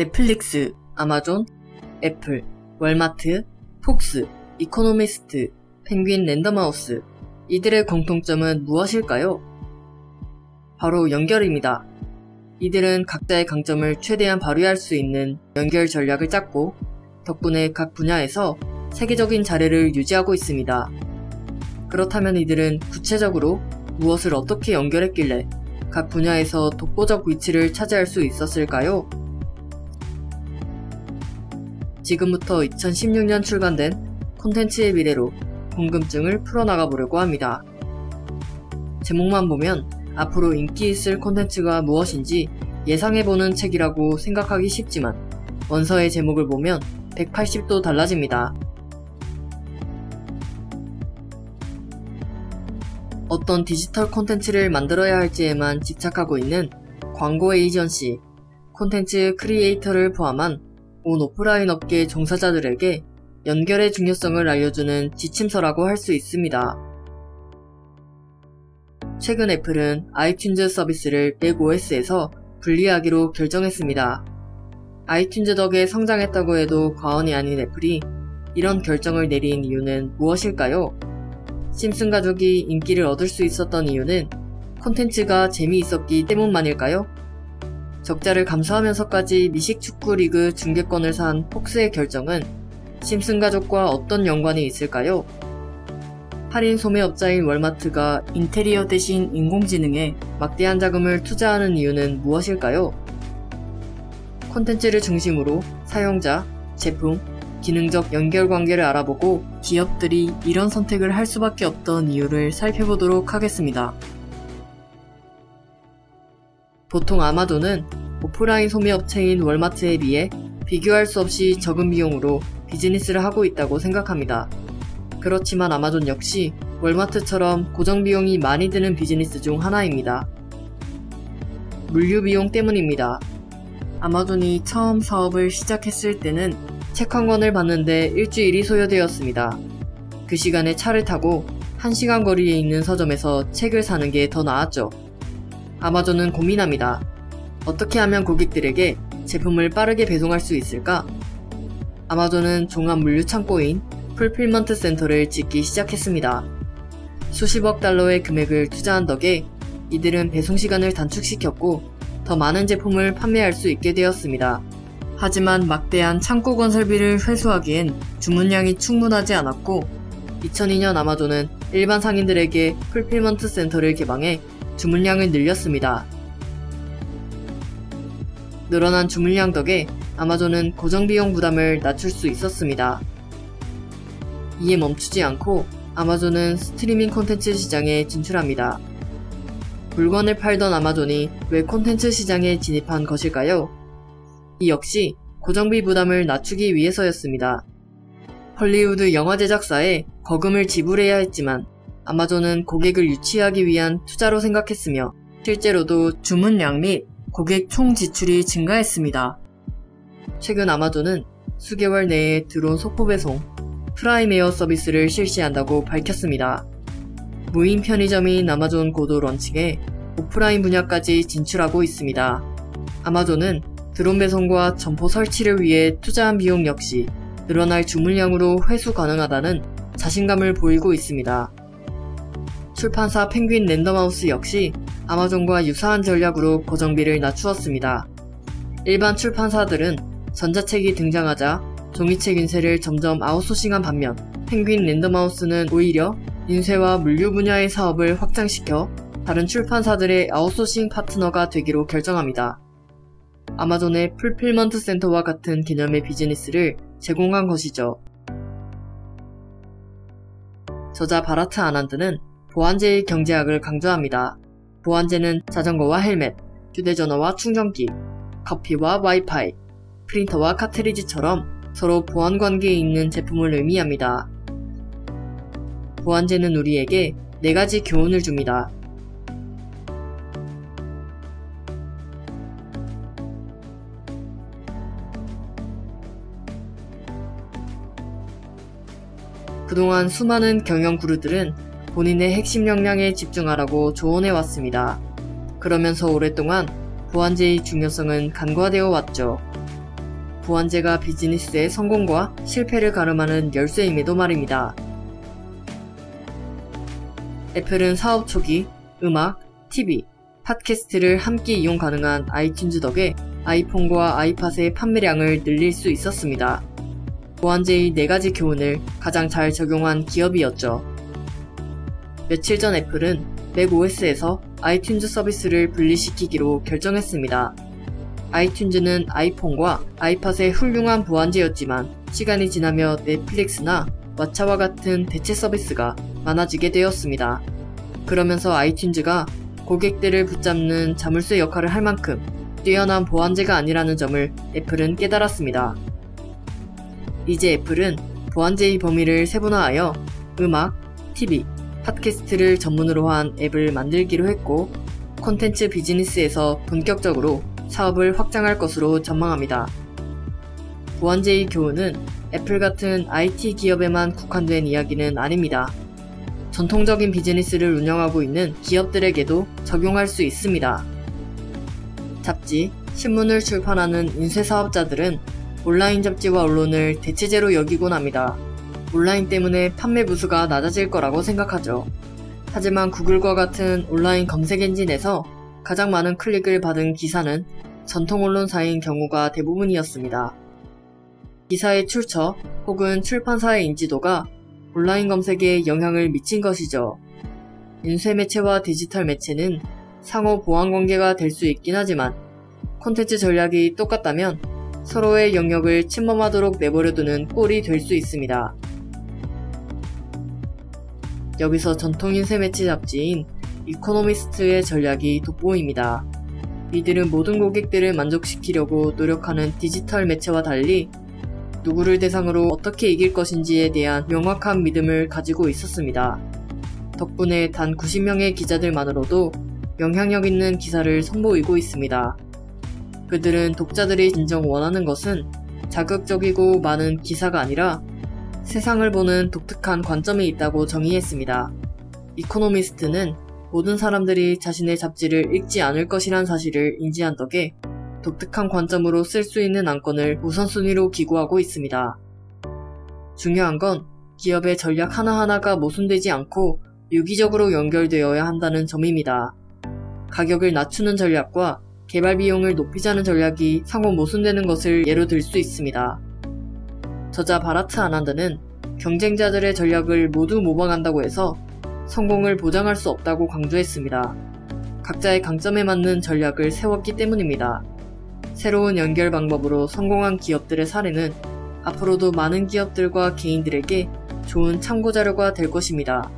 넷플릭스, 아마존, 애플, 월마트, 폭스, 이코노미스트, 펭귄 랜덤하우스. 이들의 공통점은 무엇일까요? 바로 연결입니다. 이들은 각자의 강점을 최대한 발휘할 수 있는 연결 전략을 짰고 덕분에 각 분야에서 세계적인 자리를 유지하고 있습니다. 그렇다면 이들은 구체적으로 무엇을 어떻게 연결했길래 각 분야에서 독보적 위치를 차지할 수 있었을까요? 지금부터 2016년 출간된 콘텐츠의 미래로 궁금증을 풀어나가 보려고 합니다. 제목만 보면 앞으로 인기 있을 콘텐츠가 무엇인지 예상해보는 책이라고 생각하기 쉽지만 원서의 제목을 보면 180도 달라집니다. 어떤 디지털 콘텐츠를 만들어야 할지에만 집착하고 있는 광고 에이전시, 콘텐츠 creator를 포함한 온 오프라인 업계 종사자들에게 연결의 중요성을 알려주는 지침서라고 할 수 있습니다. 최근 애플은 아이튠즈 서비스를 맥OS에서 분리하기로 결정했습니다. 아이튠즈 덕에 성장했다고 해도 과언이 아닌 애플이 이런 결정을 내린 이유는 무엇일까요? 심슨 가족이 인기를 얻을 수 있었던 이유는 콘텐츠가 재미있었기 때문만일까요? 적자를 감수하면서까지 미식 축구 리그 중계권을 산 폭스의 결정은 심슨 가족과 어떤 연관이 있을까요? 할인 소매업자인 월마트가 인테리어 대신 인공지능에 막대한 자금을 투자하는 이유는 무엇일까요? 콘텐츠를 중심으로 사용자, 제품, 기능적 연결 관계를 알아보고 기업들이 이런 선택을 할 수밖에 없던 이유를 살펴보도록 하겠습니다. 보통 아마존은 오프라인 소매업체인 월마트에 비해 비교할 수 없이 적은 비용으로 비즈니스를 하고 있다고 생각합니다. 그렇지만 아마존 역시 월마트처럼 고정 비용이 많이 드는 비즈니스 중 하나입니다. 물류 비용 때문입니다. 아마존이 처음 사업을 시작했을 때는 책 한 권을 받는데 일주일이 소요되었습니다. 그 시간에 차를 타고 1시간 거리에 있는 서점에서 책을 사는 게 더 나았죠. 아마존은 고민합니다. 어떻게 하면 고객들에게 제품을 빠르게 배송할 수 있을까? 아마존은 종합 물류 창고인 fulfillment 센터를 짓기 시작했습니다. 수십억 달러의 금액을 투자한 덕에 이들은 배송 시간을 단축시켰고 더 많은 제품을 판매할 수 있게 되었습니다. 하지만 막대한 창고 건설비를 회수하기엔 주문량이 충분하지 않았고 2002년 아마존은 일반 상인들에게 fulfillment 센터를 개방해 주문량을 늘렸습니다. 늘어난 주문량 덕에 아마존은 고정비용 부담을 낮출 수 있었습니다. 이에 멈추지 않고 아마존은 스트리밍 콘텐츠 시장에 진출합니다. 물건을 팔던 아마존이 왜 콘텐츠 시장에 진입한 것일까요? 이 역시 고정비 부담을 낮추기 위해서였습니다. 헐리우드 영화 제작사에 거금을 지불해야 했지만 아마존은 고객을 유치하기 위한 투자로 생각했으며 실제로도 주문량 및 고객 총 지출이 증가했습니다. 최근 아마존은 수개월 내에 드론 소포 배송, 프라임 에어 서비스를 실시한다고 밝혔습니다. 무인 편의점인 아마존 고도 런칭해 오프라인 분야까지 진출하고 있습니다. 아마존은 드론 배송과 점포 설치를 위해 투자한 비용 역시 늘어날 주문량으로 회수 가능하다는 자신감을 보이고 있습니다. 출판사 펭귄 랜덤하우스 역시 아마존과 유사한 전략으로 고정비를 낮추었습니다. 일반 출판사들은 전자책이 등장하자 종이책 인쇄를 점점 아웃소싱한 반면 펭귄 랜덤하우스는 오히려 인쇄와 물류 분야의 사업을 확장시켜 다른 출판사들의 아웃소싱 파트너가 되기로 결정합니다. 아마존의 fulfillment 센터와 같은 개념의 비즈니스를 제공한 것이죠. 저자 바라트 아난드는 보완재의 경제학을 강조합니다. 보안제는 자전거와 헬멧, 휴대전화와 충전기, 커피와 와이파이, 프린터와 카트리지처럼 서로 보안 관계에 있는 제품을 의미합니다. 보안제는 우리에게 네 가지 교훈을 줍니다. 그동안 수많은 경영 구루들은 본인의 핵심 역량에 집중하라고 조언해 왔습니다. 그러면서 오랫동안 보안제의 중요성은 간과되어 왔죠. 보안제가 비즈니스의 성공과 실패를 가름하는 열쇠임에도 말입니다. 애플은 사업 초기 음악, TV, 팟캐스트를 함께 이용 가능한 아이튠즈 덕에 아이폰과 아이팟의 판매량을 늘릴 수 있었습니다. 보안제의 4가지 교훈을 가장 잘 적용한 기업이었죠. 며칠 전 애플은 맥OS에서 아이튠즈 서비스를 분리시키기로 결정했습니다. 아이튠즈는 아이폰과 아이팟의 훌륭한 보완재였지만 시간이 지나며 넷플릭스나 왓챠와 같은 대체 서비스가 많아지게 되었습니다. 그러면서 아이튠즈가 고객들을 붙잡는 자물쇠 역할을 할 만큼 뛰어난 보완재가 아니라는 점을 애플은 깨달았습니다. 이제 애플은 보안제의 범위를 세분화하여 음악, TV, 팟캐스트를 전문으로 한 앱을 만들기로 했고 콘텐츠 비즈니스에서 본격적으로 사업을 확장할 것으로 전망합니다. 보안제의 교훈은 애플 같은 IT 기업에만 국한된 이야기는 아닙니다. 전통적인 비즈니스를 운영하고 있는 기업들에게도 적용할 수 있습니다. 잡지, 신문을 출판하는 인쇄 사업자들은 온라인 잡지와 언론을 대체제로 여기곤 합니다. 온라인 때문에 판매 부수가 낮아질 거라고 생각하죠. 하지만 구글과 같은 온라인 검색 엔진에서 가장 많은 클릭을 받은 기사는 전통 언론사인 경우가 대부분이었습니다. 기사의 출처 혹은 출판사의 인지도가 온라인 검색에 영향을 미친 것이죠. 인쇄 매체와 디지털 매체는 상호 보안 관계가 될 수 있긴 하지만 콘텐츠 전략이 똑같다면 서로의 영역을 침범하도록 내버려두는 꼴이 될 수 있습니다. 여기서 전통 인쇄 매체 잡지인 이코노미스트의 전략이 돋보입니다. 이들은 모든 고객들을 만족시키려고 노력하는 디지털 매체와 달리 누구를 대상으로 어떻게 이길 것인지에 대한 명확한 믿음을 가지고 있었습니다. 덕분에 단 90명의 기자들만으로도 영향력 있는 기사를 선보이고 있습니다. 그들은 독자들이 진정 원하는 것은 자극적이고 많은 기사가 아니라 세상을 보는 독특한 관점이 있다고 정의했습니다. 이코노미스트는 모든 사람들이 자신의 잡지를 읽지 않을 것이란 사실을 인지한 덕에 독특한 관점으로 쓸 수 있는 안건을 우선순위로 기고하고 있습니다. 중요한 건 기업의 전략 하나하나가 모순되지 않고 유기적으로 연결되어야 한다는 점입니다. 가격을 낮추는 전략과 개발 비용을 높이자는 전략이 상호 모순되는 것을 예로 들 수 있습니다. 저자 바라트 아난드는 경쟁자들의 전략을 모두 모방한다고 해서 성공을 보장할 수 없다고 강조했습니다. 각자의 강점에 맞는 전략을 세웠기 때문입니다. 새로운 연결 방법으로 성공한 기업들의 사례는 앞으로도 많은 기업들과 개인들에게 좋은 참고 자료가 될 것입니다.